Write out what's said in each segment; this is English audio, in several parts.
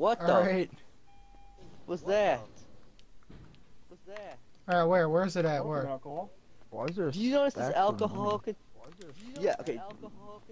What the? Alright. What's that? What's that? Alright, where? Where's it at? Open Where? alcohol. Why is there? Do you notice this alcohol? money? Could... Yeah. Okay.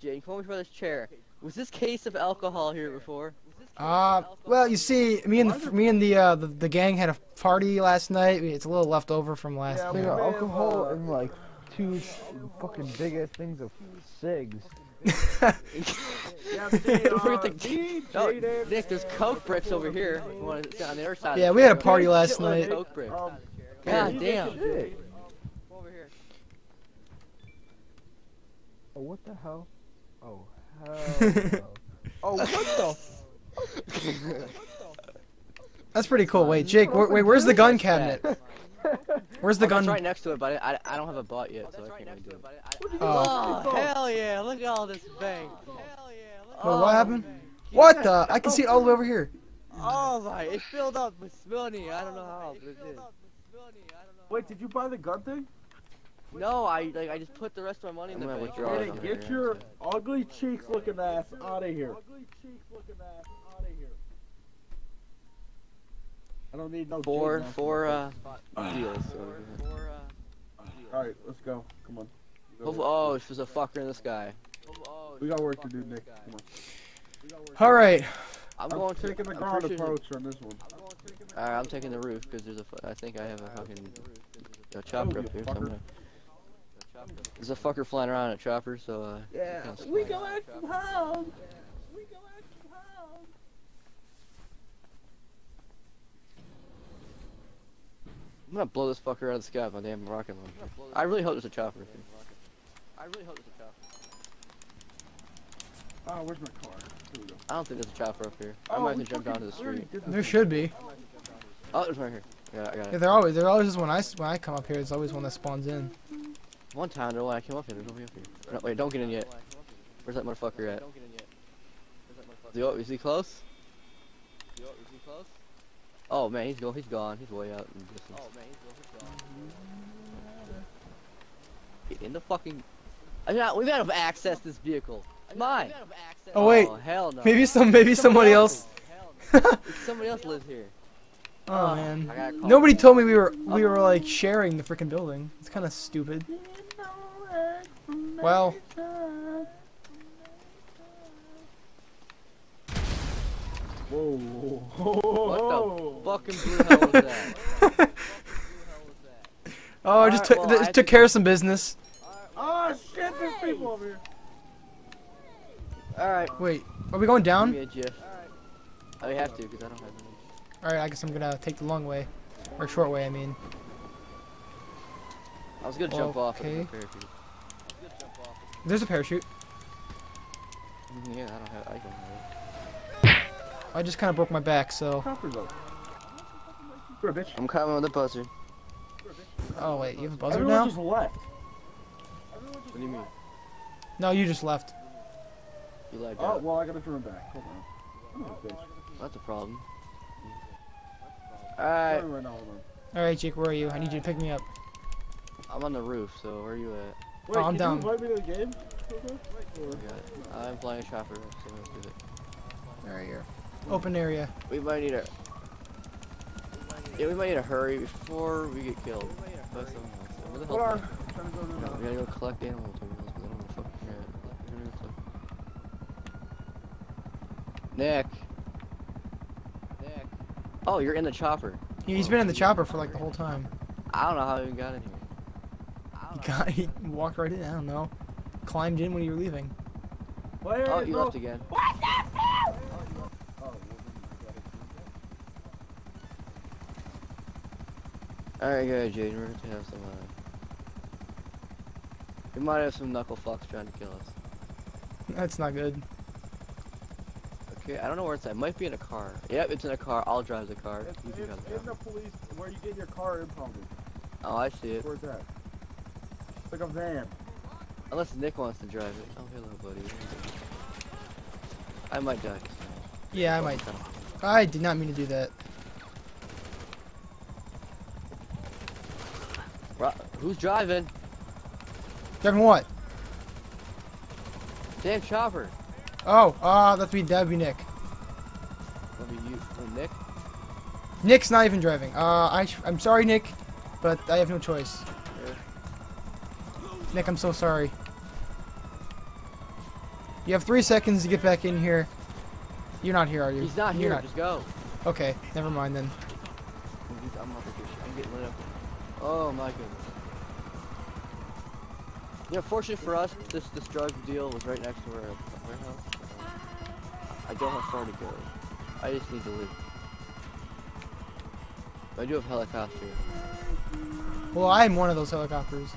Jay, come over to this chair. Was this case of alcohol here before? Uh, well, you see, me and the, me and the, uh, the the gang had a party last night. It's a little left over from last Yeah, They night. got alcohol and like two fucking big ass things of cigs. Yeah, Jay, Don't forget the- me, No, Nick, there's coke bricks over here. You want to on the other side? Yeah, we had a chair. party last night. Coke bricks. Um, God you damn. did shit. Come over here. Oh, what the hell? Oh, hell. Oh, what the? That's pretty cool. Wait, Jake, wait, wait where's the gun cabinet? Where's the Oh, that's gun? right next to it, but I, I don't have a butt yet, oh, so I can't really do it. Oh. Oh, hell yeah, look at all this bank. Hell yeah, look Wait, what happened? What the? I can see it all the way over here. Oh my, it filled up with money. I don't know how, but it did. Wait, did you buy the gun thing? No, I like I just put the rest of my money in the I'm gonna bank. withdraw get your ugly cheeks looking ass out of here. Ugly cheeks looking ass out of here. I don't need no four Jaden four uh deals. over here. All right, let's go. Come on. We got Hopefully- work- Oh, there's a fucker in the sky. We got work to do, Nick. Come on. Alright. I'm I'm going to taking the ground approach on this one. Alright, I'm taking the roof because there's a. fu- I think I have a fucking a chopper Oh, up here. So I'm fucker. gonna, there's a fucker flying around in a chopper, so uh. Yeah, we snipe. go act from home. We go act from home. I'm gonna blow this fucker out of the sky with my damn rocket launcher. I really hope there's a chopper. up here. I really hope there's a chopper. Oh, where's my car? Here we go. I don't think there's a chopper up here. I Oh, might have we to jump down to the fucking- we already street. There should be. Oh, there's one here. Yeah, I got it. Yeah, it. there always there always is when I s- when I come up here. There's always one that spawns in. One time though, when I came up here, there's nobody up here. No, wait, don't get in yet. Where's that motherfucker at? Is he, is he close? Is he close? Oh man, he's go. He's gone. He's way out in the distance. Oh man, he's gone. Get in the fucking. I'm not, we gotta access this vehicle. It's mine. Oh, wait. Oh, hell no. Maybe some maybe somebody else. Somebody else lives here. Oh man. I gotta call Nobody told me we were we were like sharing the freaking building. It's kind of stupid. Well, Whoa. What the fucking blue hell was that? oh, I just Alright, took well, just I took care of some business. Oh shit, there's people over here. Alright, Wait, are we going give down? me a. Oh, you have to, because I don't have any. All right, I guess I'm gonna take the long way, or short way. I mean. I was gonna jump off. Okay. Okay. Parachute. There's a parachute. Yeah, I don't have. I don't have. I just kind of broke my back, so. Chopper's up. You're a bitch. I'm coming with the buzzard. Oh wait, you have a buzzard Everyone now? just left. What do you mean? No, you just left. You lagged Oh, out. well, I gotta turn back. Hold on. I'm bitch. That's a problem. Alright, Sorry right now, hold on. All right, Jake, where are you? I need you to pick me up. I'm on the roof, so where are you at? Wait, oh, I'm down. you invite me to the game? Okay. I got it. I'm flying a chopper, so let's do it. All right, here. Open area. We might need a. Yeah, we might need to hurry before we get killed. By someone else. Where the hell? Hold on. Trying to go to No, we gotta go collect animal materials because I don't know what the fuck you're at. We're gonna go collect- Nick. Nick. Oh, you're in the chopper. He- He's been in the chopper for like the whole time. I don't know how he even got in here. He got he walked right in. I don't know. Climbed in when you were leaving. Wait, Oh, you no. left again. Oh, well, then Alright, guys, Jaden. We're gonna have some. Uh... We might have some knuckle fucks trying to kill us. That's not good. Okay, I don't know where it's at. It might be in a car. Yep, it's in a car. I'll drive the car. It's, You it's can drive the in car. the police, where you get your car impounded. Oh, I see it. Where's that? It's like a van. Unless Nick wants to drive it. Oh, hello, buddy. I might die. Yeah, I might. I did not mean to do that. Who's driving? Driving what? Damn chopper. Oh, uh, that'd be that'd be Nick. That'll be you. Oh, Nick. Nick's not even driving. Uh, I I'm sorry, Nick, but I have no choice. Yeah. Nick, I'm so sorry. You have three seconds to get back in here. You're not here, are you? He's not You're here. Just go. Okay, never mind then. I'm not gonna do. I'm getting lit up. Oh my goodness. Yeah, fortunate for us, this this drug deal was right next to our warehouse. I don't have far to go. I just need to leave. I do have helicopter. Well, I'm one of those helicopters.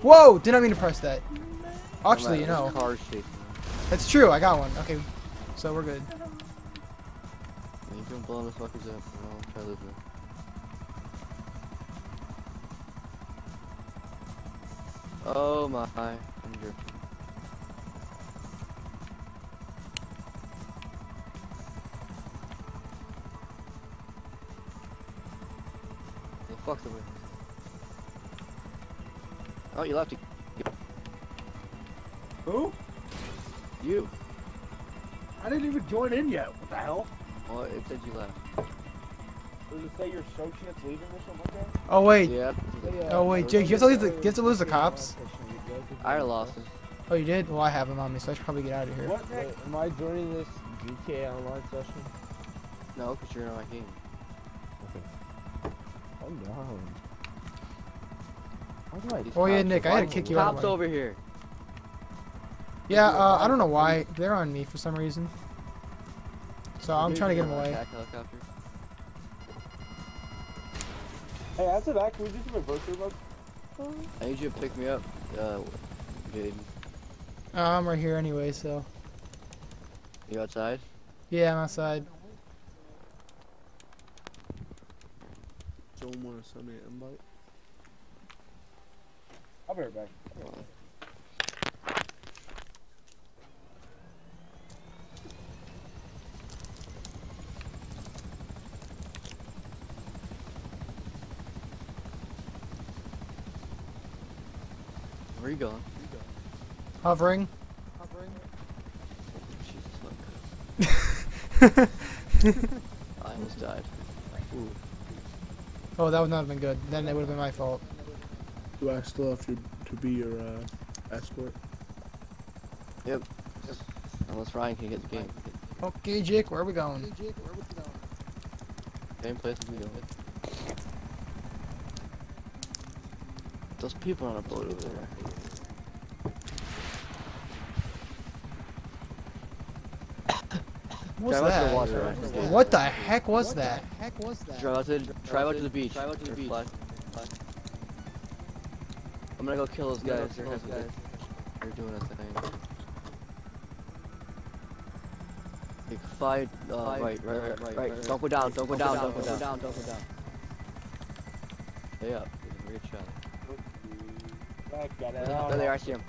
Whoa! Did not mean to press that. Actually, you know, Cars that's true. I got one. Okay, so we're good. You can blow the fuckers up. I'll try this one. Oh my, I'm drifting. The fuck's the way? Oh, you left. it. Who? You. I didn't even join in yet. What the hell? Well, it said you left. Oh wait. Yeah. Oh wait, Jake, you have to lose the you have to lose the cops. I lost it. Oh, you did? Well, I have them on me, so I should probably get out of here. What, Wait, am I joining this GTA Online session? No, because you're in my game. Calm down. How do I? These Oh yeah, cops Nick, I had to kick you out. of Cops my- over here. Yeah, uh, I don't know why they're on me for some reason. So I'm trying to get them on away. Attack helicopter. Hey, answer that. Can we do some adversary mode? I need you to pick me up, uh, Jaden. Uh, I'm right here anyway, so You outside? yeah, I'm outside. Don't want to send me an invite. I'll be right back. Where you going? Hovering. Jesus, fuck. I almost died. Ooh. Oh, that would not have been good. Then it would have been my fault. Do I still have to to be your uh, escort? Yep. Unless Ryan can get the game. Okay, Jake, where are we going? Same place as we go. Those people on a boat over there. What's Drive out to the that? water, Ryan. What the heck was that? Drive out to the, drive out to the beach. Drive out to the beach. I'm gonna go kill those guys. They're, they're, they're doing a thing. Like, fight, uh, right, right, right, right, right. Don't go down, don't go down, don't go down, don't go down. Stay up. We're good shot. Back, got it. There they are, I see him.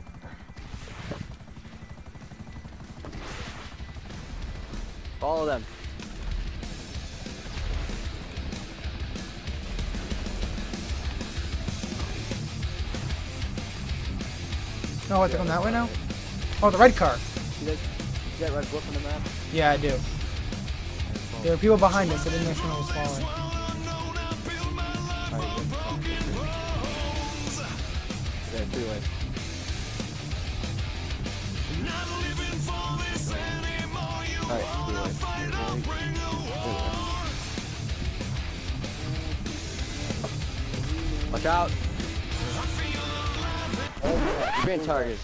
Follow them. Oh, what, they're going that way now? Oh, the red car. See that, see that red blip on the map? Yeah, I do. There were people behind us. I didn't actually know it was following. Yeah, freeway. Alright, freeway. Watch out! You're being targeted.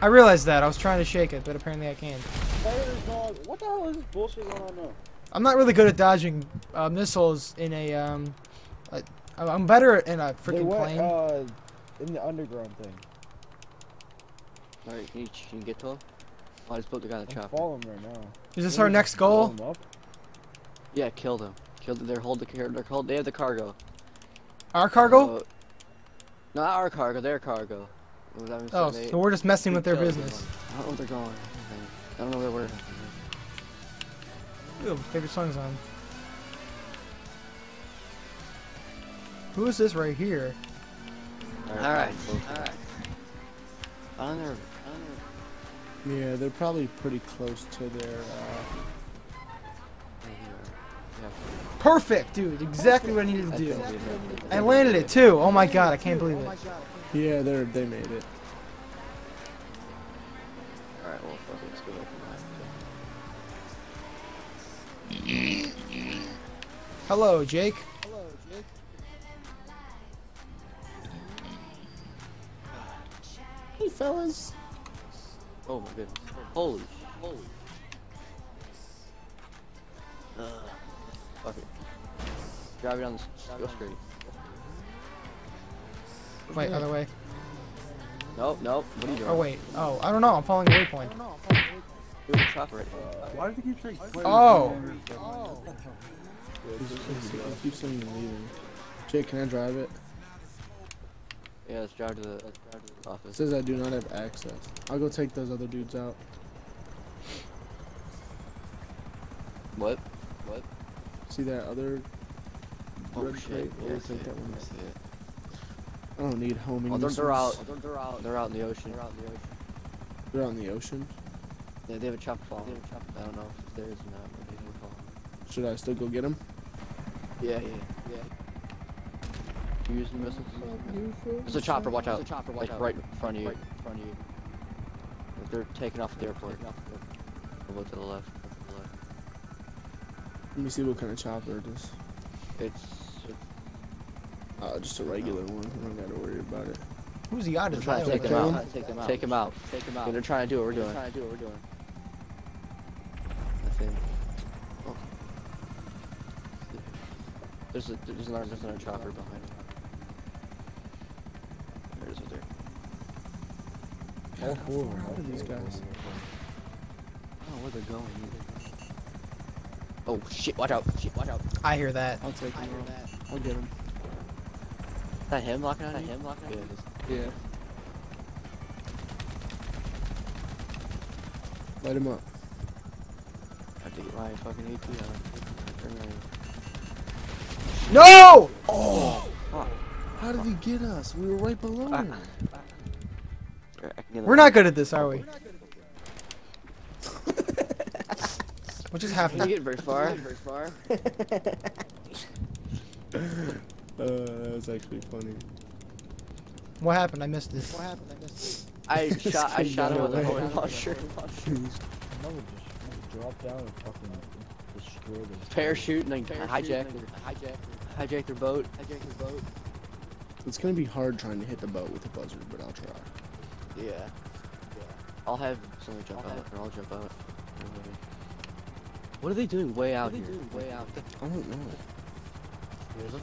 I realized that. I was trying to shake it, but apparently I can't. What the hell is this bullshit going on now? I'm not really good at dodging uh, missiles in a um. I, I'm better in a freaking plane. uh, in the underground thing. Alright, can you, can you get to him? Oh, I just put the guy in the I'm chopper. following right now. Is this Maybe our next should blow goal? them up? Yeah, killed him. Killed They're hold the car. They're hold. They have the cargo. Our cargo? Uh, not our cargo. Their cargo. What that Oh, they- so we're just messing with their business. everyone. I don't know where they're going. I don't know where we're. Ooh, favorite song's on. Who is this right here? Alright. Alright. I don't. Yeah, they're probably pretty close to their uh, Perfect, dude. Exactly what I needed to do. think we did. I landed it too. Oh my god, I can't believe it. Yeah, they they made it. Alright, well, fuck it, let's go back. Hello, Jake. Hey, fellas. Oh my goodness. Holy, holy. Ugh. Uh, fuck it. Drive it down the s- go straight. Wait, other way. Nope, nope. What are you doing? Oh wait. Oh, I don't know. I'm following a waypoint. You're in the chopper right Why does it keep saying? Oh. It keeps saying leaving. Jake, can I drive it? Yeah, let's drive to the, let's drive to the It office. says I do not have access. I'll go take those other dudes out. What? What? See that other Oh red shit. Yeah, I'll I see take it. that one I see it. I don't need homing Oh, they're, they're missiles. out. They're, they're out. They're out in the ocean. They're out in the ocean. They're out in the ocean. Yeah, they have a chopper falling. They have a chopper. I don't know if it's theirs or not, but they have a falling. Should I still go get them? Yeah, yeah, yeah. You use the missiles? There's a chopper, watch out. A chopper, watch like, right in front of you. Right in front of you. Like, they're taking off at the airport. We'll go to the left. To the left. Let me see what kind of chopper it is. It's, it's Uh, just a regular one. I don't gotta worry about it. Who's the odd we're is trying to take that? them out. Take them out. Take them out. Take them out. They're trying to do what we're doing. Trying to do what we're doing. I think. Oh. There's a there's another there's another chopper behind it is right there. All four of them. How are these guys? Oh, where they're going? Oh shit! Watch out! Shit! Watch out! I hear that. I'll take them out. I'll get them. that him locking on? That him locking on? Yeah, it is. Yeah. Light him up. I have to get my fucking AP on. No! Oh! Fuck. How did he get us? We were right below Ah. him. We're it. not good at this, are we? What just Didn't happened? get very far. very far. Uh, that was actually funny. What happened? I missed this. What it. I shot. I shot him with a away. launcher. No, just, just drop down and fucking destroy this. Parachute and then hijack. Hijack. Hijack their boat. Hijack their boat. It's gonna be hard trying to hit the boat with a buzzard, but I'll try. Yeah. Yeah. I'll have somebody jump out, or I'll jump out. What are they doing way out here? Way out. I don't know.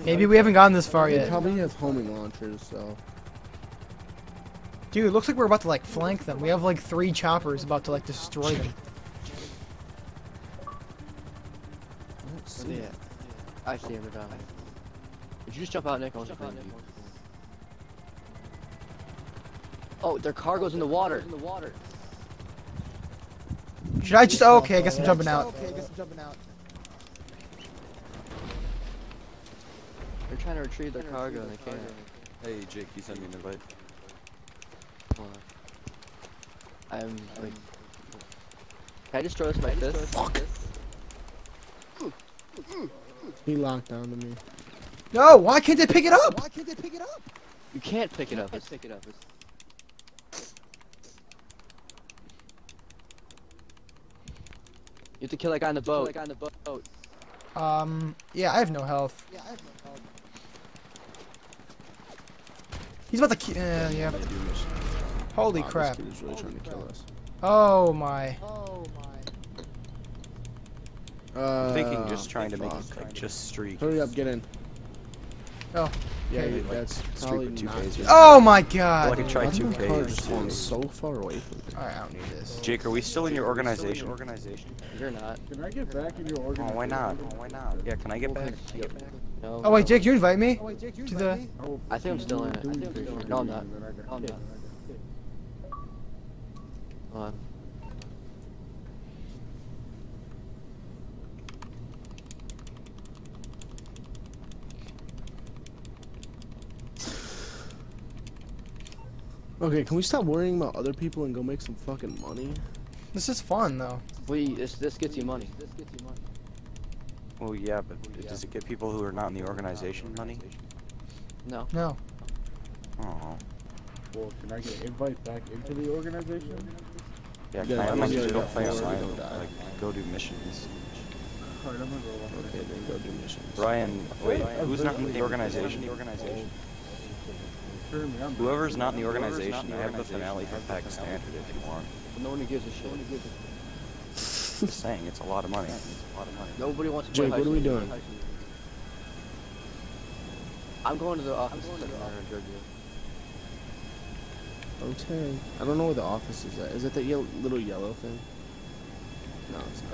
Maybe we haven't gotten this far They yet. probably have homing launchers, so. Dude, it looks like we're about to like flank them. We have like three choppers about to like destroy them. I don't Where see they it. I see him. They're. Did you just jump out, Nick? I'll jump out, Nick. Oh, their cargo's in the water. In the water. Should I just? Oh, okay. I guess I'm jumping out. Okay, I guess I'm jumping out. They're trying to retrieve their cargo and they can't. Hey Jake, you sent me an invite. I'm like. Can I destroy this like this? Fuck. He locked onto me. No, why can't they pick it up? Why can't they pick it up? You can't pick it up. Let's pick it up. It's... You have to kill that guy on the boat. That guy on the boat. Um, yeah, I have no health. Yeah, I have no health. He's about to. ki- Uh, yeah. Gotta do mission. Holy Wow, crap. This kid is really trying to kill us. Oh my. Uh, I'm thinking just trying to make fuck. it like just streak. Hurry up, get in. Oh, Yeah, okay. you- Like, probably with two not. phases. Oh my Well, I god. could try Why two my car Ks just going too. so far away from me? Alright, I don't need this. Jake, are we still in your organization? Organization. You're not. Can I get back in your Oh, organization? why not? Oh, why not? Yeah, oh, can I get back? No. Oh wait, Jake, you invite me oh, to the. I think I'm still in it. I think I'm pretty sure. No, I'm not. No, I'm not. Hold on. Okay, can we stop worrying about other people and go make some fucking money? This is fun though. We this this gets you money. This gets you money. Well, yeah, but does it get people who are not in the organization money? No. No. Oh. Well, can I get an invite back into the organization? Yeah, Yeah, can I, I I might mean, just yeah, go play yeah, online, don't like, go do missions. Alright, I'm gonna go Okay, then go do missions. Brian, wait, who's not in the organization? The organization. it. Sure, man, I'm- Whoever's not in the organization, I have the finale for Pacific Standard if you want. No one gives a shit. Just saying, it's a lot of money. It's a lot of money. Nobody wants to play Jake, high what are we doing? I'm going to the office in Georgia. Okay. I don't know where the office is at. Is it that yellow, little yellow thing? No, it's not.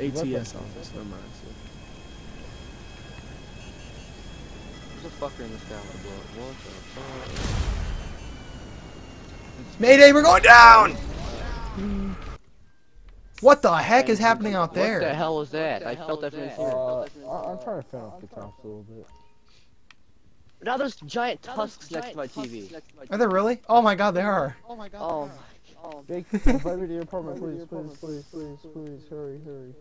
ATS office. Never mind. There's a fucker in the sky with a blow. What the fuck? Mayday, we're going down! What the heck is happening out there? What the hell was that? I felt that from here. Uh, I- I'm trying to fan off the tops a little bit. Now there's giant tusks next to my TV. Are there really? Oh my god, they are. Oh my Jake, invite me to your apartment, please, please, please, please, please, hurry, hurry.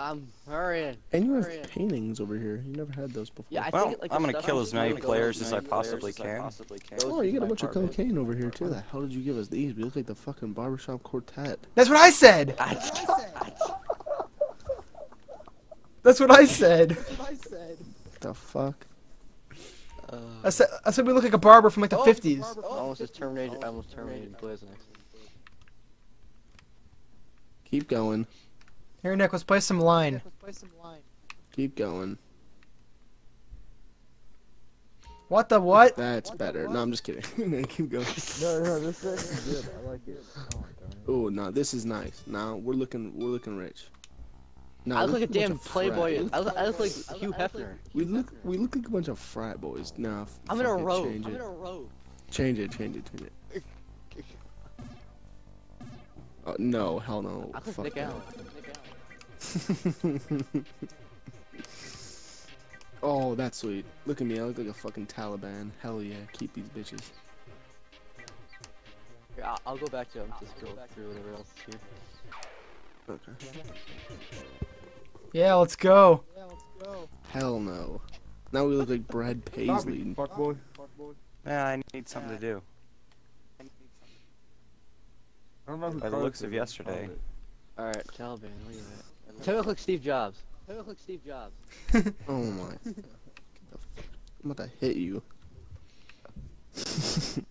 I'm hurrying. And you have paintings over here. You never had those before. Yeah, I Well, think like I'm gonna kill as many players as I possibly can. goes Oh, you got a my bunch of cocaine over here too. The hell did you give us these? We look like the fucking barbershop quartet. That's what I said. That's what I said. What The fuck? Uh, I said I said we look like a barber from like the Oh, 50s. I almost just terminated. Almost terminated Blizz. Keep going. Here, Nick, let's play some line. Keep going. What the what? That's better. No, I'm just kidding. Keep going. No, no, this is good. I like it. Oh, darn it. Oh no, this is nice. Now we're looking, we're looking rich. No, I look like a damn playboy. I look, I look like Hugh Hefner. We look, we look like a bunch of frat boys. Nah, f- I'm in a row. Change I'm it. in a row. Change it. Change it. Change it. Oh, no, hell no. I look Fuck Nick that. Allen. Nick Allen. oh, that's sweet. Look at me. I look like a fucking Taliban. Hell yeah. Keep these bitches. Here, I'll, I'll go back to him to scroll through whatever else is here. Okay. Yeah, let's go. Hell no. Now we look like Brad Paisley. Fuck boy. Yeah, I need something to do. I don't know who By the looks of yesterday. All right, Taliban. Where you at? Tell me I look like Steve Jobs. Tell me look like Steve Jobs. Oh my. Get the f- I'm about to hit you.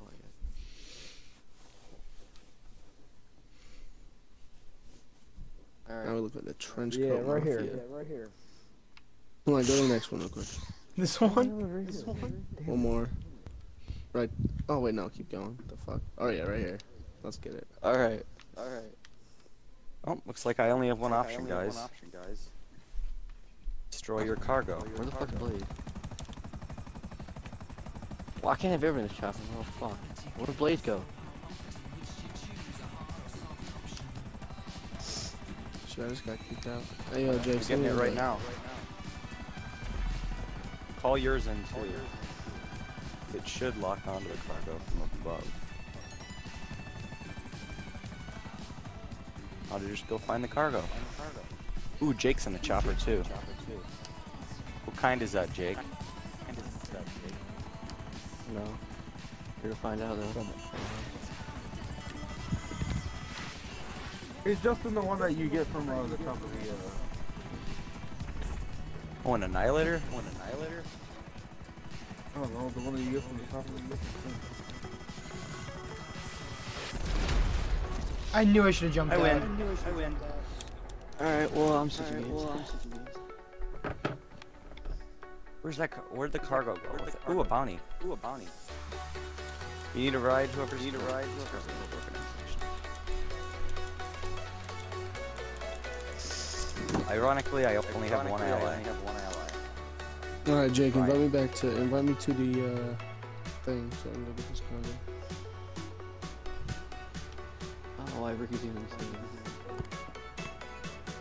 Oh my Now we look like the trench coat. Yeah, right here. mafia. Yeah, right here. Come on, go to the next one real quick. This one? Right here. One more. Right. Oh wait, no, keep going. The fuck. Oh yeah, right here. Let's get it. All right. All right. Oh, looks like I only have one option, guys. One option, guys. Destroy your cargo. Where the fuck is Blaze? Why can't have everything in this chopper? Oh fuck. Where did Blaze go? Shit, I just got kicked out. Hey, yo, Jake. Getting me it the right now. Call yours in too. It should lock onto the cargo from above. How to just go find the cargo. Ooh, Jake's in the chopper too. What kind is that, Jake? No. Here to find out though. It's just in the one that you get from uh, the top of the. Uh, Oh, an annihilator? Oh, an annihilator? I don't know, the one that you get from the top I knew I should have jumped I out. win. I win. Alright, well I'm such switching games. Where's that? Car- where'd the cargo go? With it? Ooh, a bounty. Ooh, a bounty. You need a ride, whoever's need a ride, whoever's in the organization. Ironically, I only have one ally. All right, Jake. Fine. Invite me back to invite me to the uh, thing so I can go get this cargo. I don't know why Ricky's even.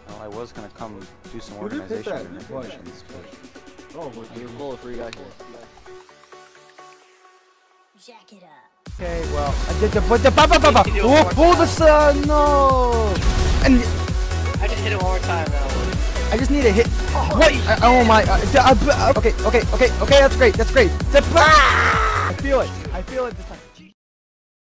Well, I was gonna come do some Who did hit organization that? and What? missions, but oh, but You were full before you got here. Jack it up. Okay, well, I did the but the ba ba ba ba. You can do it one Oh, pull the sun, no. And I just hit it one more time now. I just need to hit. What? I, oh my. Uh, d- uh, b- uh, okay, okay, okay, okay. That's great. That's great. The, I feel it. I feel it this time.